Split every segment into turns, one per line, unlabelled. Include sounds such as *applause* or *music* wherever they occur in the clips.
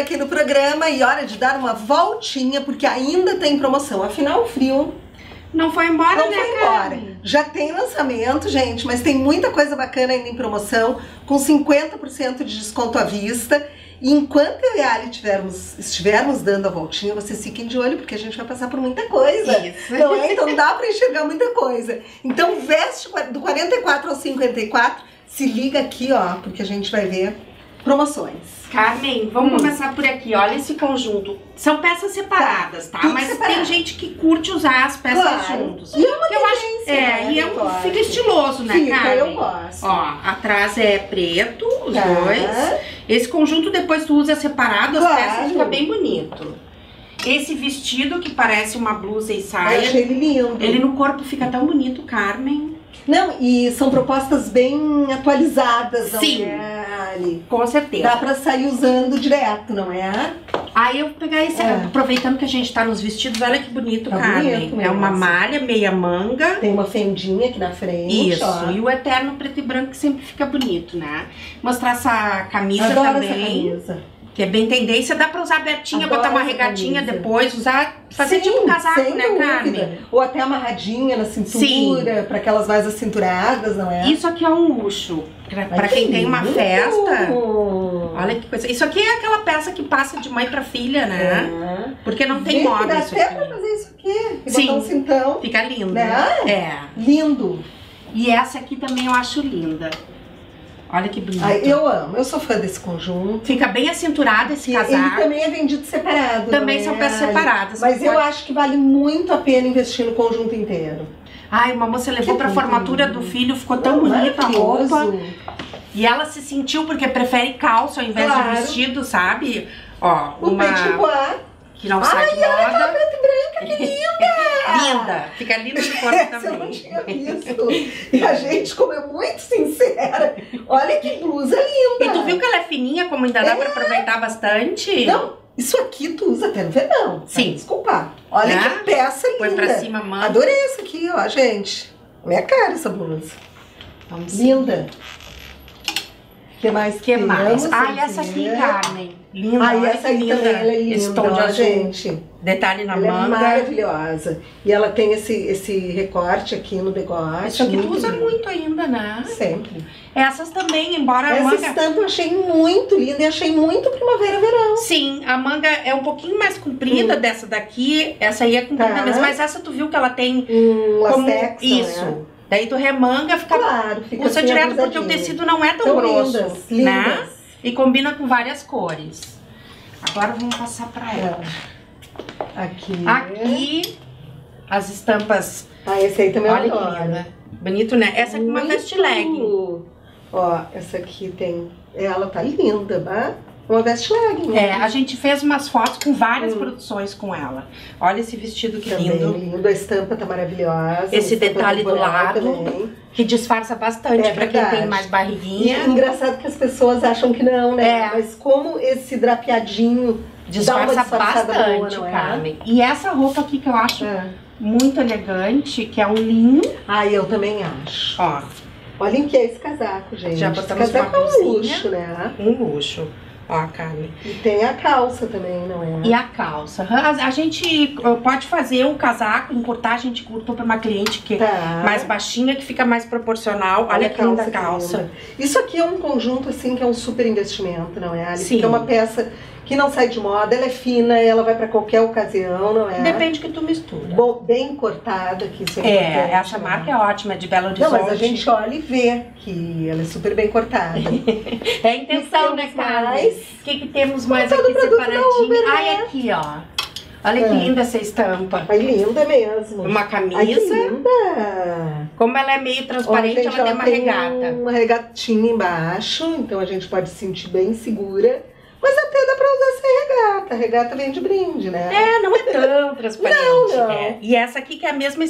Aqui no programa e hora de dar uma voltinha, porque ainda tem promoção. Afinal, o frio
Não foi embora,
não
né,
foi embora. Já tem lançamento, gente, mas tem muita coisa bacana ainda em promoção, com 50% de desconto à vista. E enquanto eu e a Ali tivermos, estivermos dando a voltinha, vocês fiquem de olho, porque a gente vai passar por muita coisa.
Isso.
Não é? Então dá pra enxergar muita coisa. Então veste do 44 ao 54, se liga aqui, ó, porque a gente vai ver promoções.
Carmen, vamos
Hum.
começar por aqui. Olha esse conjunto. São peças separadas, tá?
tudo
Mas
separado.
tem gente que curte usar as peças
Claro.
juntos.
E é uma
eu acho, é,
né,
e é um, fica estiloso, né,
Fica,
Carmen?
eu gosto.
Ó, atrás é preto, os
Tá.
dois. Esse conjunto depois tu usa separado, as
Claro.
peças fica bem bonito. Esse vestido que parece uma blusa e
Eu
saia.
achei ele lindo.
Ele no corpo fica tão bonito, Carmen.
Não, e são propostas bem atualizadas, não
Sim.
é, Ali?
Com certeza.
Dá pra sair usando direto, não é?
Aí eu vou pegar esse,
É.
aproveitando que a gente tá nos vestidos, olha que bonito,
Tá
Carmen.
bonito
é uma malha, meia manga.
Tem uma fendinha aqui na frente,
Isso,
ó.
e o eterno preto e branco que sempre fica bonito, né? Mostrar essa camisa
Adoro
também,
essa camisa.
Que é bem tendência, dá pra usar abertinha,
Adoro
botar uma
essa
regatinha
camisa.
depois, usar, fazer
Sim,
tipo um casaco, né. Carmen?
Ou até amarradinha na cintura, pra aquelas mais acinturadas, não é?
Isso aqui é um luxo. Pra, pra
que
quem tem uma festa. Olha que coisa. Isso aqui é aquela peça que passa de mãe pra filha, né?
É.
Porque não tem
Gente,
moda
dá
isso
até
aqui.
pra fazer isso aqui. E
Sim.
botar um cintão.
Fica lindo.
Né?
É.
Lindo.
E essa aqui também eu acho linda. Olha que bonito.
Ai, eu amo. Eu sou fã desse conjunto.
Fica bem acinturado esse
Que ele
casaco.
também é vendido separado.
Também
não
são
é,
peças separadas.
Mas eu
pode-
acho que vale muito a pena investir no conjunto inteiro.
Ai, uma moça levou
lindo.
formatura do filho, ficou tão bonita a roupa. E ela se sentiu porque prefere calça ao invés
Claro.
de vestido, sabe? Ó,
O
uma
petit pois.
que não sai de moda.
preta e branca, que *laughs* linda!
Linda. Fica linda de corpo *laughs*
Essa eu não
também.
tinha visto. E a gente, como é muito sincera, olha que blusa linda.
E tu viu que ela é fininha, como ainda dá pra aproveitar bastante?
Não, isso aqui tu usa até no verão.
Sim.
Desculpa. Olha
Né?
que peça linda.
Põe pra cima a manga.
Adorei essa aqui, ó, gente. Minha cara essa blusa.
Vamos
Linda. O que mais
que mais?
temos
Ai, essa aqui,
aqui?
Carmen. Linda, olha
essa aí
linda.
também, ela é linda,
Esse tom de azul.
gente.
Detalhe na
ela é
manga.
maravilhosa. E ela tem esse, esse recorte aqui no degote.
Isso aqui tu usa
lindo.
muito ainda, né?
Sempre.
Essas também, embora a
Essa
manga...
estampa eu achei muito linda e achei muito primavera-verão.
Sim, a manga é um pouquinho mais comprida dessa daqui. Essa aí é comprida
Hum. Tá.
mesmo. Mas essa tu viu que ela tem
Um
como...
lastex,
Isso.
Né?
Daí tu remanga, fica...
Claro, fica
Usa
assim,
direto porque o tecido não é tão,
Tão
grosso,
lindas,
né?
lindas.
E combina com várias cores. Agora vamos passar pra ela.
É. Aqui.
Aqui, as estampas.
Ah, esse aí também eu
Olha que
adoro.
linda. Bonito, né? Essa aqui é uma veste leg.
Ó, essa aqui tem... Ela tá linda, tá? Uma veste leg. né?
É, a gente fez umas fotos com várias
Hum.
produções com ela. Olha esse vestido que
Também
lindo.
lindo. A estampa tá maravilhosa.
Esse
estampa
detalhe do lado.
Também.
Que disfarça bastante
É
pra quem tem mais
E
barriguinha.
é engraçado que as pessoas acham que não, né?
É.
Mas como esse drapeadinho...
Disfarça bastante,
boa, é?
Carmen. E essa roupa aqui que eu acho
É.
muito elegante, que é um linho.
Ah, eu também acho.
Ó,
Olhem que é esse casaco, gente.
Já
esse
botamos
casaco
uma
é um luxo, né?
um luxo. Ó, Carmen.
E tem a calça também, não é?
E a calça. A, a gente pode fazer o casaco, encurtar, a gente cortou pra uma cliente que
Tá.
mais baixinha, que fica mais proporcional. Olha, que linda a
que
calça.
linda. Isso aqui é um conjunto, assim, que é um super investimento, não é? Ali?
Sim.
Porque é uma peça que não sai de moda, ela é fina, ela vai pra qualquer ocasião, não é?
Depende que tu mistura.
Bom, bem cortada, que isso é
É, essa
né?
marca é ótima, é de Belo
Não,
Horizonte.
mas a gente olha e vê que ela é super bem cortada. *laughs*
É a intenção, né,
mais?
O que, que temos mais aqui separadinho?
Uber, né?
Ai, aqui, ó. Olha que
É.
linda essa estampa.
Ai, linda mesmo.
Uma
Ai, que
camisa.
linda!
Como ela é meio transparente,
gente,
ela tem uma regata.
uma regatinha embaixo, então a gente pode se sentir bem segura. Mas até dá pra usar sem regata. A regata vem de brinde, né?
É, não é tão *laughs* transparente.
Não, não.
é. E essa aqui que é a mesma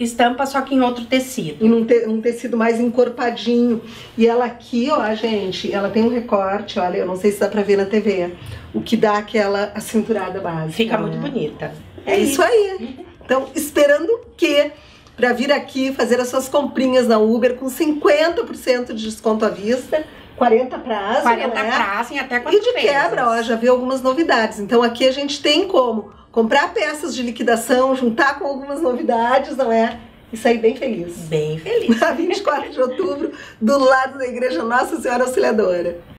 estampa, só que em outro tecido.
E num, te- um tecido mais encorpadinho. E ela aqui, ó, gente, ela tem um recorte, olha, eu não sei se dá pra ver na TV. O que dá aquela acinturada básica.
Fica
né?
muito bonita.
É isso aí. Então, esperando o quê? Pra vir aqui fazer as suas comprinhas na Uber com 50% de desconto à vista. 40 prazo,
40
não é?
prazo em até quatro
E de
vezes.
quebra, ó, já vi algumas novidades. Então aqui a gente tem como comprar peças de liquidação, juntar com algumas novidades, não é? E sair bem feliz.
Bem feliz. *laughs*
Na 24 de outubro, do lado da Igreja Nossa Senhora Auxiliadora.